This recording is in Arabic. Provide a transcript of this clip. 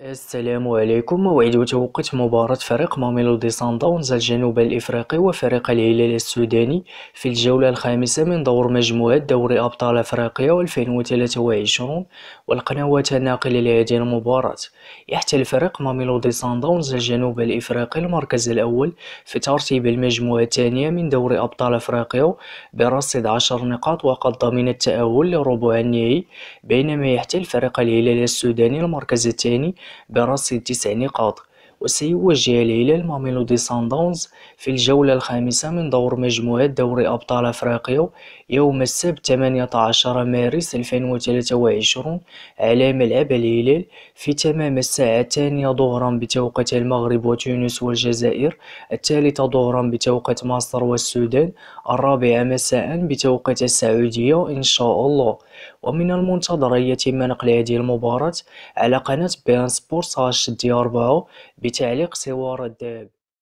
السلام عليكم. موعد وتوقيت مباراة فريق ماميلودي صن الجنوب الإفريقي وفريق الهلال السوداني في الجولة الخامسة من دور مجموعة دوري أبطال أفريقيا والفين وثلاثة وعشرون والقنوات الناقلة لهذه المباراة. يحتل فريق ماميلودي صن الجنوب الإفريقي المركز الأول في ترتيب المجموعة الثانية من دوري أبطال أفريقيا برصيد عشر نقاط وقد ضمن التأهل لربع النهائي بينما يحتل فريق الهلال السوداني المركز الثاني برصيد تسع نقاط. وسيواجه الهلال ماميلودي صن داونز في الجولة الخامسة من دور مجموعة دوري أبطال أفريقيا يوم السبت 18 مارس 2023 على ملعب الهلال في تمام الساعة الثانية ظهرا بتوقيت المغرب وتونس والجزائر الثالثة ظهرا بتوقيت مصر والسودان الرابعة مساء بتوقيت السعودية إن شاء الله. ومن المنتظر أن يتم نقل هذه المباراة على قناة beIN Sport HD 4 بتعليق سوار الدهب